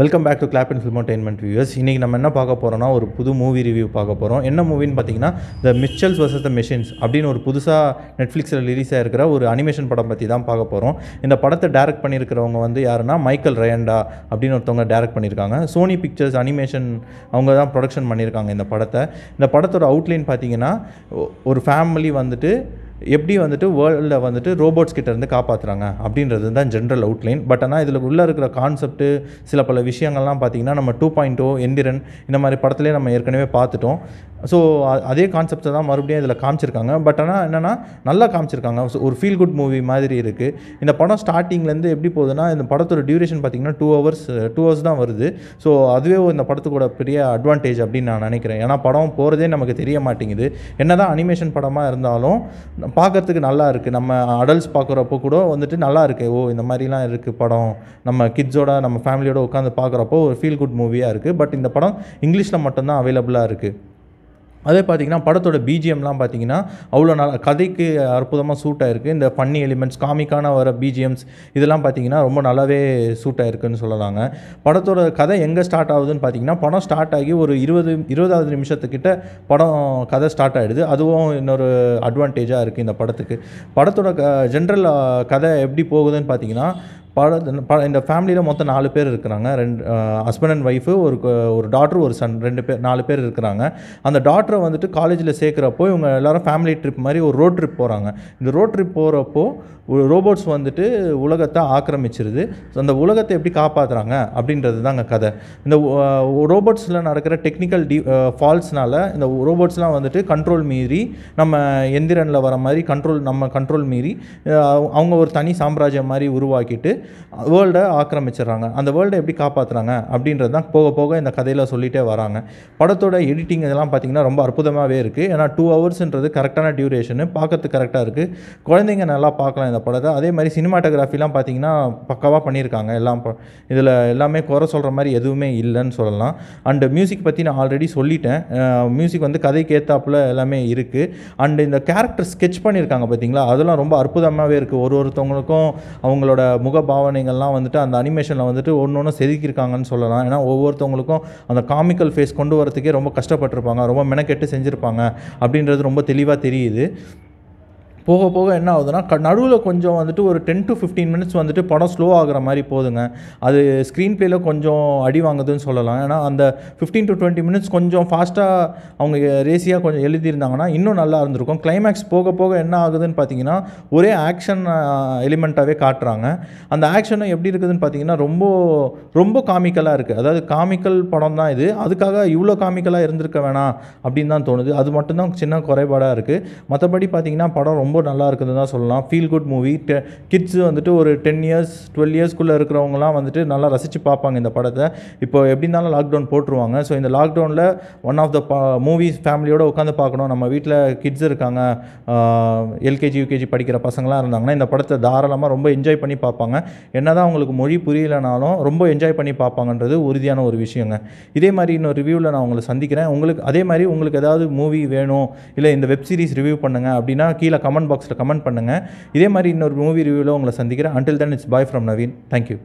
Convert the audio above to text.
Welcome back to Clap and Filmotainment views இன்றைக்கி நம்ம என்ன பார்க்க போகிறோம்னா ஒரு புது மூவி ரிவ்யூ பார்க்க போகிறோம் என்ன மூவின்னு பார்த்தீங்கன்னா த மிச்சல்ஸ் வர்சஸ் த மெஷின்ஸ் அப்படின்னு ஒரு புதுசாக நெட்ஃப்ளிக்ஸில் ரிலீஸ் ஆகிருக்கிற ஒரு அனிமேஷன் படம் பற்றி தான் பார்க்க போகிறோம் இந்த படத்தை டேரக்ட் பண்ணியிருக்கிறவங்க வந்து யாருன்னா மைக்கேல் ரயண்டா அப்படின்னு ஒருத்தவங்க டேரக்ட் பண்ணியிருக்காங்க. சோனி பிக்சர்ஸ் அனிமேஷன் அவங்க தான் ப்ரொடக்ஷன் பண்ணியிருக்காங்க இந்த படத்தை. இந்த படத்தோட அவுட்லைன் பார்த்தீங்கன்னா ஒரு ஃபேமிலி வந்துட்டு எப்படி வந்துட்டு வேர்ல்டில் வந்துட்டு ரோபோட்ஸ் கிட்டேருந்து காப்பாற்றுறாங்க அப்படின்றது தான் ஜென்ரல் அவுட்லைன் பட் ஆனால் இதில் உள்ளே இருக்கிற கான்செப்ட்டு சில பல விஷயங்கள்லாம் பார்த்தீங்கன்னா நம்ம டூ பாயிண்ட் ஓ எந்திரன் இந்த மாதிரி படத்துலேயே நம்ம ஏற்கனவே பார்த்துட்டோம் ஸோ அதே கான்செப்டை தான் மறுபடியும் இதில் காமிச்சிருக்காங்க. பட் ஆனால் என்னென்னா நல்லா காமிச்சிருக்காங்க. ஒரு ஃபீல் குட் மூவி மாதிரி இருக்குது இந்த படம் ஸ்டார்டிங்லேருந்து எப்படி போகுதுன்னா இந்த படத்தோட டியூரேஷன் பார்த்திங்கன்னா டூ ஹவர்ஸ் டூ ஹவர்ஸ் தான் வருது. ஸோ அதுவே இந்த படத்துக்கூட பெரிய அட்வான்டேஜ் அப்படின்னு நான் நினைக்கிறேன். ஏன்னா படம் போகிறதே நமக்கு தெரிய மாட்டேங்குது. என்னதான் அனிமேஷன் படமாக இருந்தாலும் பார்க்கறதுக்கு நல்லா இருக்குது நம்ம அடல்ட்ஸ் பார்க்குறப்போ கூட வந்துட்டு நல்லா இருக்கு. ஓ இந்த மாதிரிலாம் இருக்குது படம். நம்ம கிட்ஸோட நம்ம ஃபேமிலியோட உட்காந்து பார்க்குறப்போ ஒரு ஃபீல் குட் மூவியாக இருக்குது பட் இந்த படம் இங்கிலீஷில் மட்டும்தான் அவைலபிளாக இருக்குது அதே பார்த்தீங்கன்னா படத்தோட பிஜிஎம்லாம் பார்த்தீங்கன்னா அவ்வளோ நல்ல கதைக்கு அற்புதமாக சூட் ஆகிருக்கு இந்த ஃபன்னி எலிமெண்ட்ஸ் காமிக்கான வர பிஜிஎம்ஸ் இதெல்லாம் பார்த்தீங்கன்னா ரொம்ப நல்லாவே சூட் ஆகிருக்குன்னு சொல்லலாங்க. படத்தோட கதை எங்கே ஸ்டார்ட் ஆகுதுன்னு பார்த்தீங்கன்னா படம் ஸ்டார்ட் ஆகி ஒரு இருபது இருபதாவது நிமிஷத்துக்கிட்ட படம் கதை ஸ்டார்ட் ஆகிடுது அதுவும் இன்னொரு அட்வான்டேஜாக இருக்குது இந்த படத்துக்கு. படத்தோட க ஜென்ரல் கதை எப்படி போகுதுன்னு பார்த்தீங்கன்னா பட இந்த ஃபேமிலியில் மொத்தம் நாலு பேர் இருக்கிறாங்க. ரெண்டு ஹஸ்பண்ட் அண்ட் ஒய்ஃபு ஒரு ஒரு டாட்ரு ஒரு சன் ரெண்டு பேர் நாலு பேர் இருக்கிறாங்க. அந்த டாட்டரை வந்துட்டு காலேஜில் சேர்க்குறப்போ இவங்க எல்லாரும் ஃபேமிலி ட்ரிப் மாதிரி ஒரு ரோட் ட்ரிப் போகிறாங்க இந்த ரோட் ட்ரிப் போகிறப்போ ஒரு ரோபோட்ஸ் வந்துட்டு உலகத்தை ஆக்கிரமிச்சிருது. ஸோ அந்த உலகத்தை எப்படி காப்பாற்றுறாங்க அப்படின்றது தாங்க கதை. இந்த ரோபோட்ஸில் நடக்கிற டெக்னிக்கல் டி ஃபால்ஸ்னால் இந்த ரோபோட்ஸ்லாம் வந்துட்டு கண்ட்ரோல் மீறி நம்ம எந்திரனில் வர மாதிரி கண்ட்ரோல் நம்ம கண்ட்ரோல் மீறி அவங்க ஒரு தனி சாம்ராஜ்யம் மாதிரி உருவாக்கிட்டு வேர்ல்டை ஆக்கிரமிச்சிடுறாங்க. அந்த வேர்ல்டை எப்படி காப்பாற்றுறாங்க அப்படின்றது தான் போக போக இந்த கதையில் சொல்லிகிட்டே வராங்க. படத்தோட எடிட்டிங் இதெல்லாம் பார்த்தீங்கன்னா ரொம்ப அற்புதமாகவே இருக்குது ஏன்னா டூ ஹவர்ஸ்ன்றது கரெக்டான டியூரேஷனு பார்க்கறதுக்கு கரெக்டாக இருக்குது குழந்தைங்க நல்லா பார்க்கலாம் இந்த படத்தை. அதே மாதிரி சினிமாட்டோகிராஃபிலாம் பார்த்தீங்கன்னா பக்காவாக பண்ணியிருக்காங்க. எல்லாம் இதில் எல்லாமே குறை சொல்கிற மாதிரி எதுவுமே இல்லைன்னு சொல்லலாம். அண்டு மியூசிக் பற்றி நான் ஆல்ரெடி சொல்லிட்டேன். மியூசிக் வந்து கதைக்கு ஏற்றாப்புல எல்லாமே இருக்குது அண்டு இந்த கேரக்டர் ஸ்கெட்ச் பண்ணியிருக்காங்க பார்த்தீங்களா அதெல்லாம் ரொம்ப அற்புதமாகவே இருக்குது ஒரு ஒருத்தவங்களுக்கும் அவங்களோட முக பாவனைகள்லாம் வந்துட்டு அந்த அனிமேஷனில் வந்துட்டு ஒன்று ஒன்று செதுக்கியிருக்காங்கன்னு சொல்லலாம். ஏன்னா ஒவ்வொருத்தவங்களுக்கும் அந்த காமிக்கல் ஃபேஸ் கொண்டு வரதுக்கே ரொம்ப கஷ்டப்பட்டிருப்பாங்க. ரொம்ப மெனக்கெட்டு செஞ்சுருப்பாங்க. அப்படின்றது ரொம்ப தெளிவாக தெரியுது. போக போக என்ன ஆகுதுன்னா க நடுவில் கொஞ்சம் வந்துட்டு ஒரு டென் டு ஃபிஃப்டீன் மினிட்ஸ் வந்துட்டு படம் ஸ்லோ ஆகிற மாதிரி போதுங்க. அது ஸ்க்ரீன் பிளேயில் கொஞ்சம் அடி வாங்குதுன்னு சொல்லலாம். ஏன்னா அந்த ஃபிஃப்டீன் டு டுவெண்ட்டி மினிட்ஸ் கொஞ்சம் ஃபாஸ்ட்டாக அவங்க ரேசியாக கொஞ்சம் எழுதியிருந்தாங்கன்னா இன்னும் நல்லா இருந்திருக்கும். கிளைமேக்ஸ் போக போக என்ன ஆகுதுன்னு பார்த்தீங்கன்னா ஒரே ஆக்ஷன் எலிமெண்ட்டாகவே காட்டுறாங்க. அந்த ஆக்ஷனும் எப்படி இருக்குதுன்னு பார்த்தீங்கன்னா ரொம்ப ரொம்ப காமிக்கலாக இருக்குது அதாவது காமிக்கல் படம் தான் இது. அதுக்காக இவ்வளோ காமிக்கலாக இருந்திருக்க வேணாம் அப்படின்னு தான் தோணுது. அது மட்டும்தான் சின்ன குறைபாடாக இருக்குது மற்றபடி பார்த்தீங்கன்னா படம் ரொம்ப நல்லா இருக்குதுன்னு தான் சொல்லலாம். ஃபீல் குட் மூவி கிட்ஸ் வந்துட்டு ஒரு டென் இயர்ஸ் டுவெல் இயர்ஸ்க்குள்ளே இருக்கிறவங்களாம் வந்துட்டு நல்லா ரசித்து பார்ப்பாங்க இந்த படத்தை. இப்போ எப்படி இருந்தாலும் லாக்டவுன் போட்டுருவாங்க. ஸோ இந்த லாக்டவுனில் ஒன் ஆஃப் த மூவிஸ் ஃபேமிலியோடு உட்காந்து பார்க்கணும். நம்ம வீட்டில் கிட்ஸ் இருக்காங்க எல்கேஜி யூகேஜி படிக்கிற பசங்களாம் இருந்தாங்கன்னா இந்த படத்தை தாராளமாக ரொம்ப என்ஜாய் பண்ணி பார்ப்பாங்க. என்னதான் அவங்களுக்கு மொழி புரியலைனாலும் ரொம்ப என்ஜாய் பண்ணி பார்ப்பாங்கன்றது உறுதியான ஒரு விஷயங்க. இதே மாதிரி இன்னொரு ரிவ்யூவில் நான் உங்களை சந்திக்கிறேன். உங்களுக்கு அதே மாதிரி உங்களுக்கு ஏதாவது மூவி வேணும் இல்லை இந்த வெப் சீரிஸ் ரிவ்யூ பண்ணுங்கள் அப்படின்னா கீழே கமெண்ட் பாக்ஸில் கமெண்ட் பண்ணுங்கள் இதே மாதிரி இன்னொரு மூவி ரிவ்யூவில் உங்களை சந்திக்கிறேன். Until then it's bye from Naveen thank you